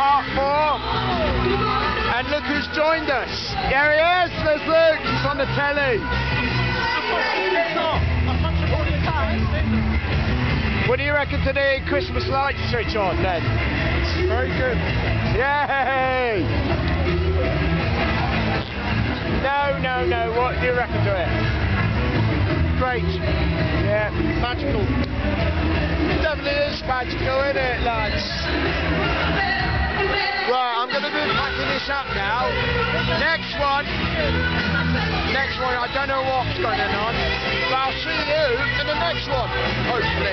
part four. And look who's joined us. There he is, there's Luke, he's on the telly. What do you reckon to the Christmas lights switch on then? Very good. Yay! No, no, no, what do you reckon to it? Great. Yeah, magical. Definitely is magical, isn't it, up now. Next one. Next one, I don't know what's going on. But I'll see you in the next one, hopefully.